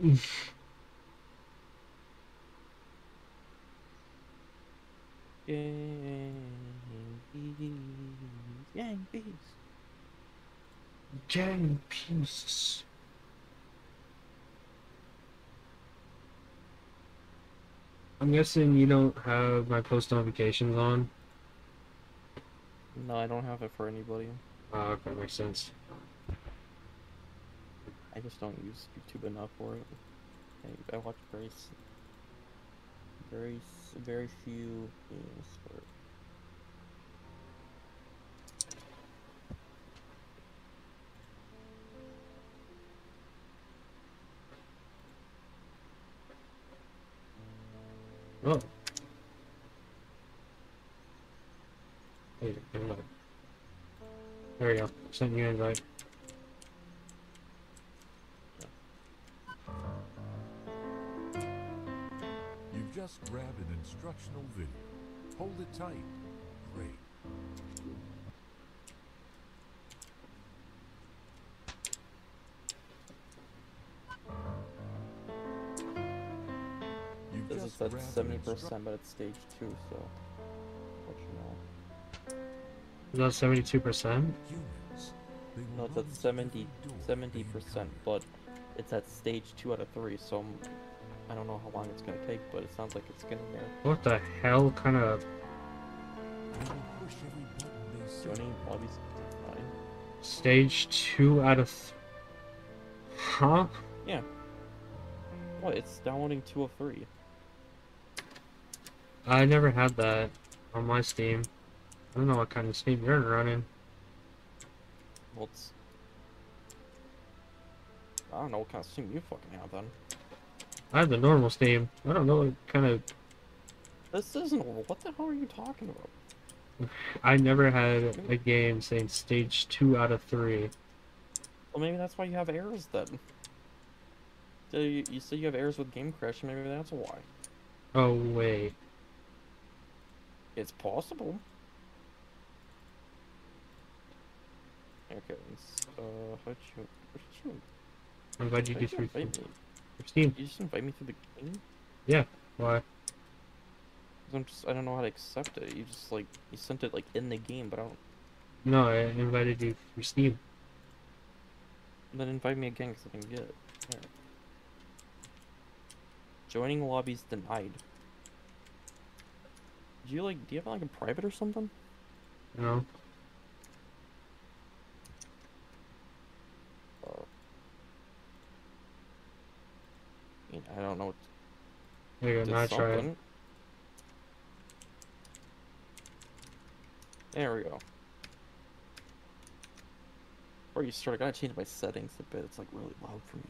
Yankees, Yankees. Gang pieces. I'm guessing you don't have my post notifications on. No, I don't have it for anybody. Oh, okay, makes sense. I just don't use YouTube enough for it. I, I watch very, very, very few games for it. Oh. Invite. There we go. Sent you an invite. Instructional video. Hold it tight. Great. You've This is at 70%, but it's stage two, so let you know. Is that seventy-two percent? Humans. No, it's at 70 the door seventy they percent, but it's at stage two out of three. So I'm, I don't know how long it's gonna take, but it sounds like it's getting there. What the hell kind of They will push every button they see. Joining fine. stage two out of? Th huh? Yeah. What? It's downloading two of three. I never had that on my Steam. I don't know what kind of Steam you're running. Well, it's. I don't know what kind of Steam you fucking have then. I have the normal Steam. I don't know what kind of. This isn't. What the hell are you talking about? I never had a game saying stage two out of three. Well, maybe that's why you have errors then. So you, you say you have errors with game crash, maybe that's why. Oh wait. It's possible. Okay, uh, how'd you, how'd you, I invited you you through? Steam. You just invite me to the game? Why? 'Cause I'm just, I don't know how to accept it. You just, like, you sent it, like, in the game, but I don't, No, I invited you through Steam. then invite me again, because I can get it. Joining lobbies denied. Do you, like, do you have, like, a private or something? No. Uh, I don't know what There you go. Now try it. There we go. Before you start, I gotta change my settings a bit. It's like really loud for me.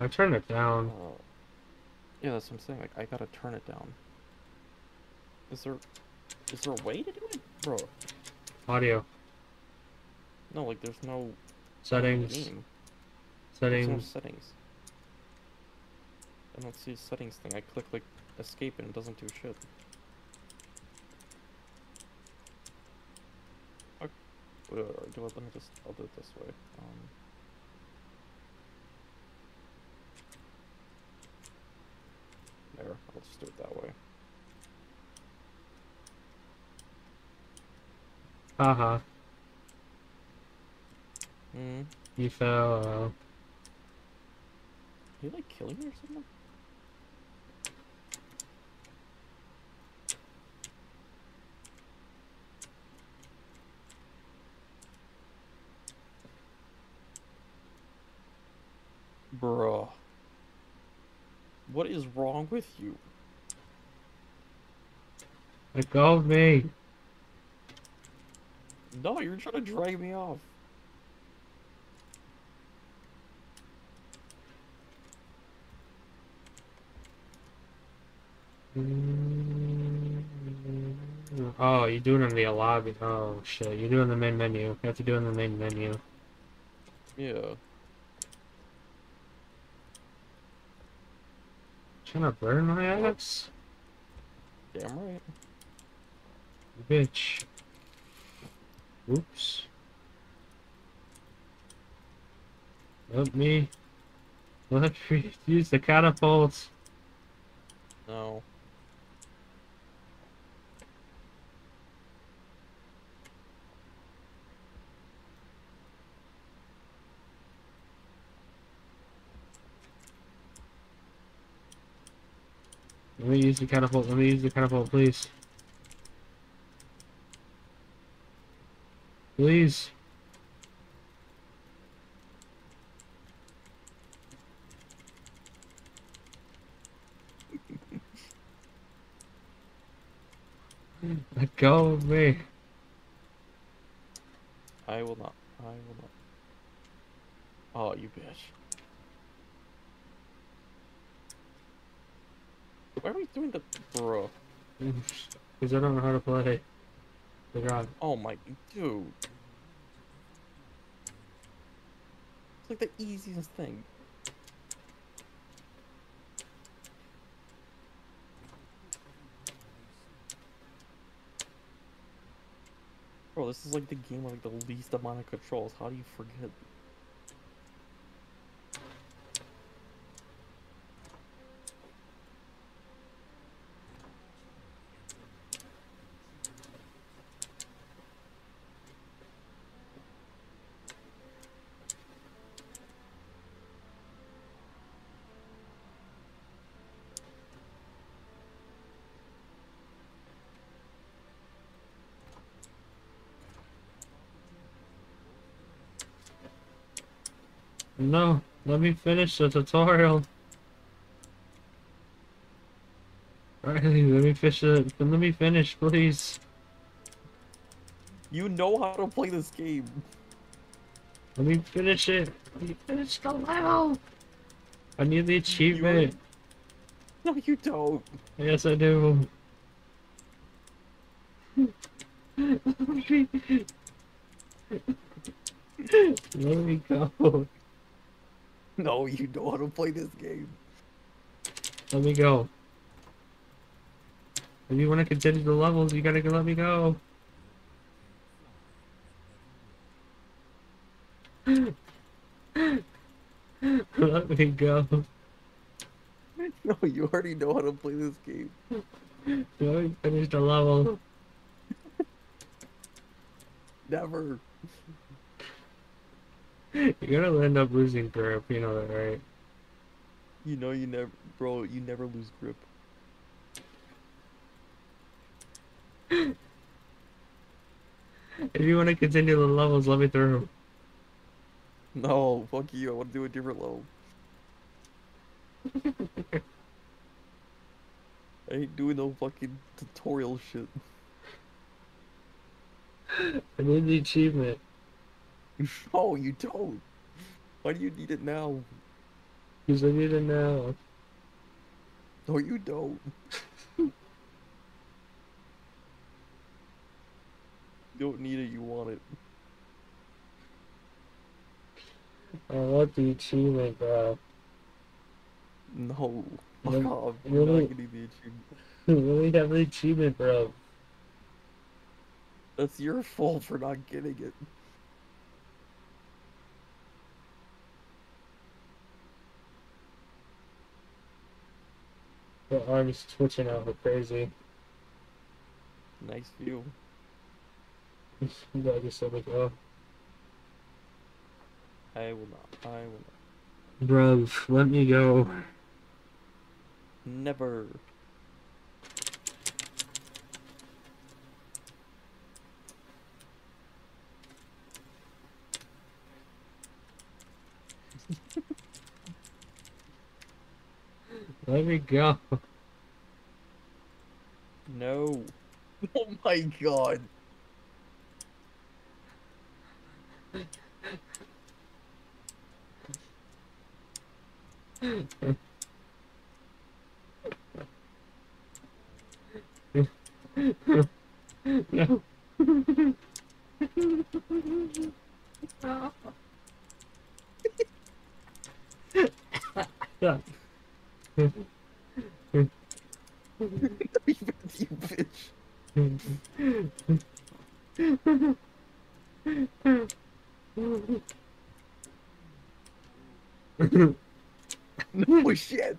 I turned it down. Uh, yeah, that's what I'm saying. Like, I gotta turn it down. Is there, is there a way to do it, bro? Audio No, like there's no settings. game. There's no Settings. I don't see a settings thing. I click like escape and it doesn't do shit. Okay. Uh, do it, let me just, I'll do it this way. Um, there, I'll just do it that way. Haha. Hmm. You fell. Uh, Are you like killing me or something? Bruh. What is wrong with you? let go of me. No, you're trying to drag me off. Oh, you're doing it in the lobby. Oh shit, you're doing the main menu. You have to do it in the main menu. Yeah. Trying to burn my ass? Damn right. Bitch. Oops. Help me. Let me use the catapult. No. Let me use the catapult. Let me use the catapult, please. Please. Let go of me. I will not. I will not. Oh, you bitch. Why are we doing the bro? Because I don't know how to play. Oh god. Oh my dude. It's like the easiest thing. Bro, this is like the game with like the least amount of controls. How do you forget? No, let me finish the tutorial. Riley, let me finish it. Let me finish, please. You know how to play this game. Let me finish it. Let me finish the level. I need the achievement. No, you don't. Yes, I do. Let me go. No, you don't know how to play this game. Let me go. If you want to continue the levels, you gotta let me go. let me go. No, you already know how to play this game. You me finish the level. Never. You're gonna end up losing grip, you know that, right? You know you never, bro. You never lose grip. If you want to continue the levels, let me through. No, fuck you. I want to do a different level. I ain't doing no fucking tutorial shit. I need the achievement. No, you don't. Why do you need it now? Because I need it now. No, you don't. you don't need it. You want it. I want the achievement, bro. No. Fuck Really- off. You're really- not getting the achievement. Let me have the achievement, bro. That's your fault for not getting it. The arm's twitching out like crazy. Nice view. you gotta me go. I will not. I will not. Bro, let me go. Never. Let me go. No. Oh my god. No. Yeah. You bitch. No shit.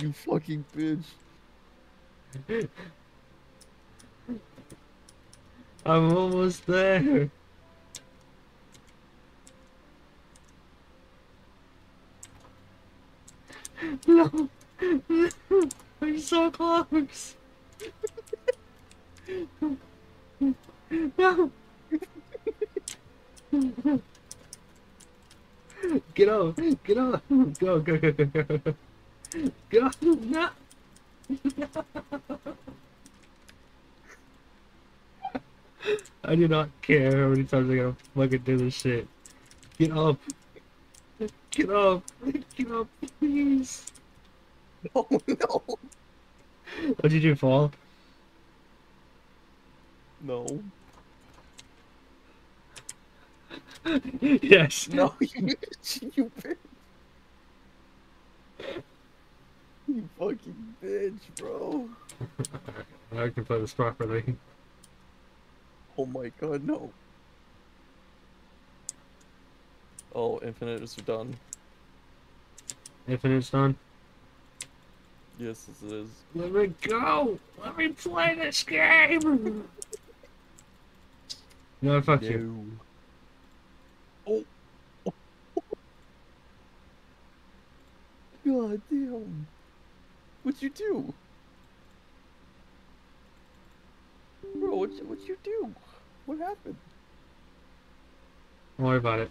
You fucking bitch. I'm almost there. No. I'm so close. No. Get up. Get up. Go, go, go, go, go. Go. No. I do not care how many times I gotta fucking do this shit. Get up. Get up. Get up, please. Oh no. What did you do, fall? No. yes. No, you, you bitch. You fucking bitch, bro. I can play this properly. Oh my god, no. Oh, infinite is done. Infinite's done. Yes, this is. Let me go. Let me play this game. No, fuck you. No. Oh. God damn. What'd you do? Bro, what'd you, what'd you do? What happened? Don't worry about it.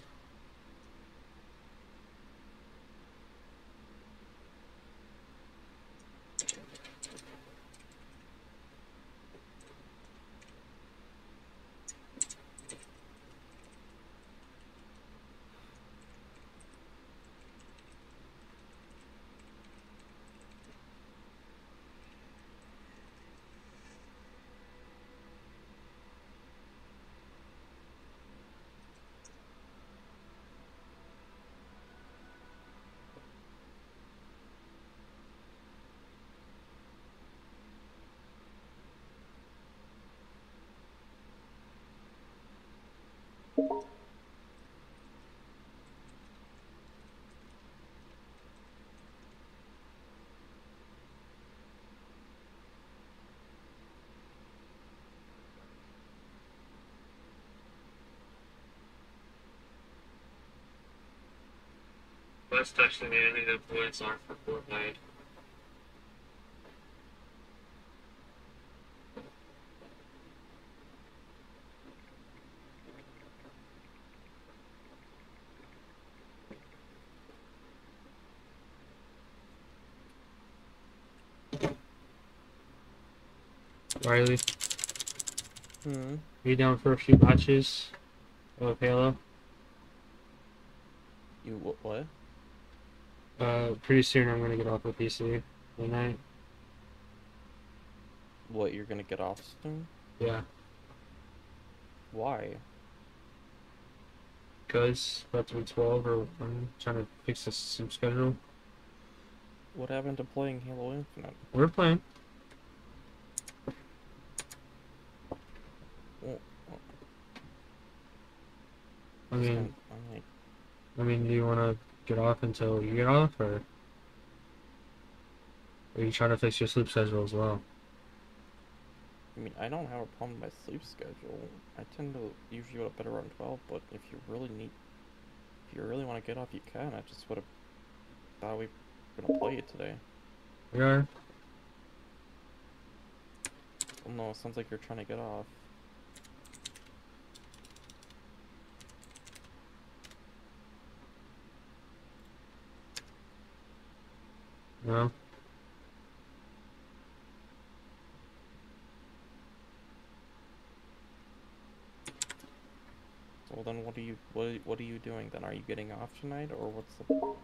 Actually made any of the points are for Fortnite. Riley, Hmm. are you down for a few matches of Halo? You what? what? Uh, pretty soon I'm gonna get off of PC tonight. What, you're gonna get off soon? Yeah, Why? because about to be 12 or I'm trying to fix the sleep schedule. What happened to playing Halo Infinite? We're playing. Well, I mean, I mean, do you want to get off until you get off, or are you trying to fix your sleep schedule as well? I mean, I don't have a problem with my sleep schedule. I tend to usually go to bed around 12, but if you really need, if you really want to get off, you can. I just would have thought we were gonna play it today. We are. Well, no, it sounds like you're trying to get off. No. So then, what are you, what, are- what are you doing then? Are you getting off tonight, or what's the?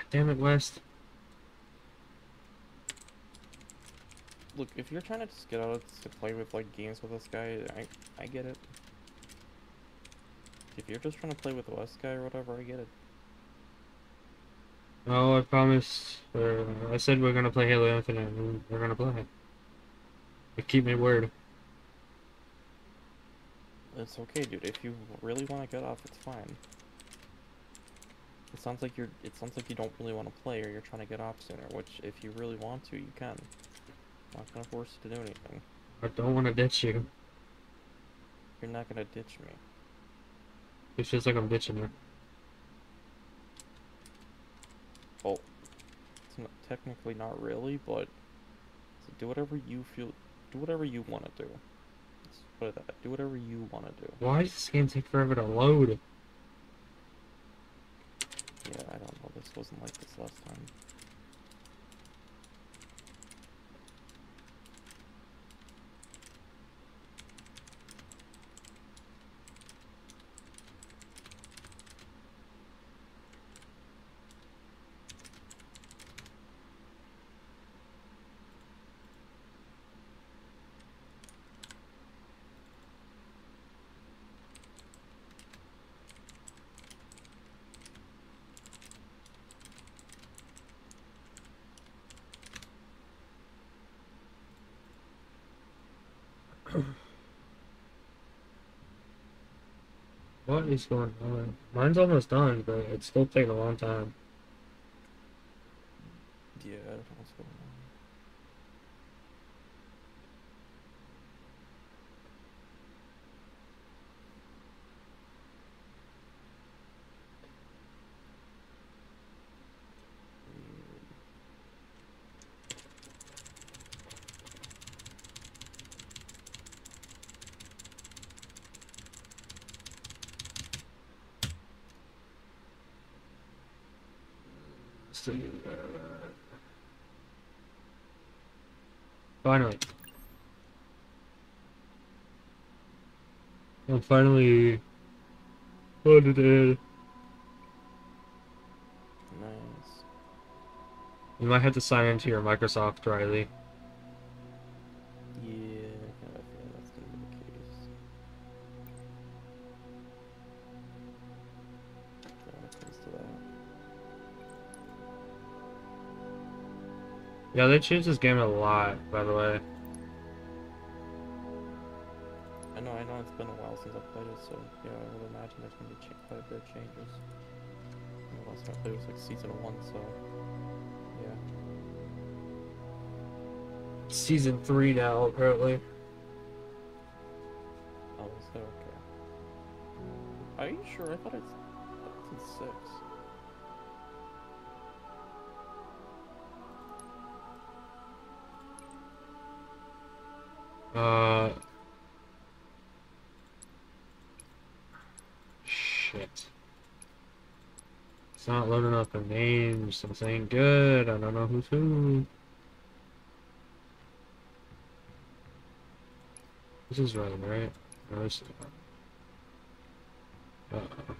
Damn it, West. Look, if you're trying to just get out to play with like games with this guy, I, I get it. If you're just trying to play with the West guy or whatever, I get it. No, I promised. Or uh, I said we're gonna play Halo Infinite, and we're gonna play. I keep my word. It's okay, dude. If you really want to get off, it's fine. It sounds like you're. It sounds like you don't really want to play, or you're trying to get off sooner. Which, if you really want to, you can. I'm not gonna force you to do anything. I don't want to ditch you. You're not gonna ditch me. It feels like I'm ditching you. Well, it's not, technically not really, but do whatever you feel. Do whatever you want to do. Let's put it that. Do whatever you want to do. Why does this game take forever to load? Yeah, I don't know. This wasn't like this last time. Is going on? Mine's almost done, but it's still taking a long time. Yeah, I don't know what's going on. Weird. Finally. I'm finally loaded in. Nice. You might have to sign into your Microsoft, Riley. Yeah, they changed this game a lot, by the way. I know, I know it's been a while since I've played it, so yeah, I would imagine there's gonna be quite a bit of changes. Know, last time I played was like season one, so yeah. Season 3 now, apparently. Oh, is that okay? Are you sure? I thought it's, I thought it's in six. Uh. Shit. It's not loading up the names. This ain't good. I don't know who's who. This is right, right? No, this is not. Uh-oh.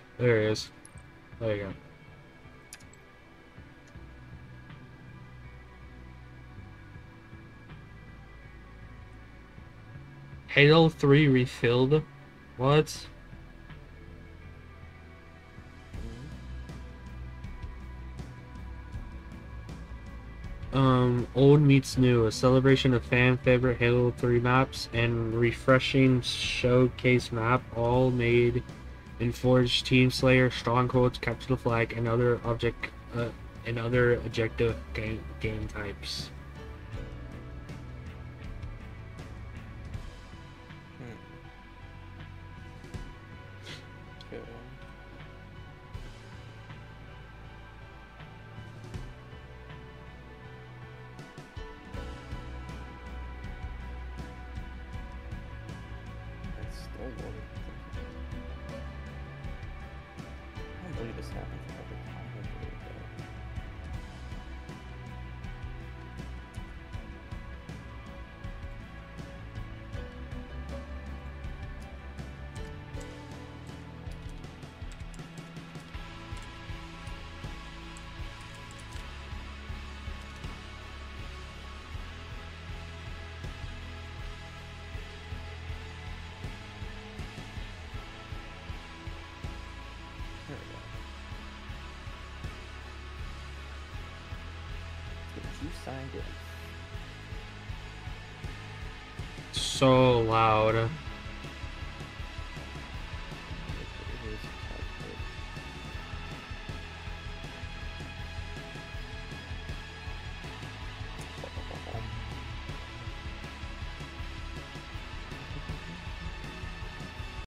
There he is. There you go. Halo 3 refilled? What? Um, old meets new, a celebration of fan favorite Halo 3 maps and refreshing showcase map, all made in Forge, Team Slayer, Strongholds, Capture the Flag, and other object uh, and other objective game, game types. You signed in. So loud.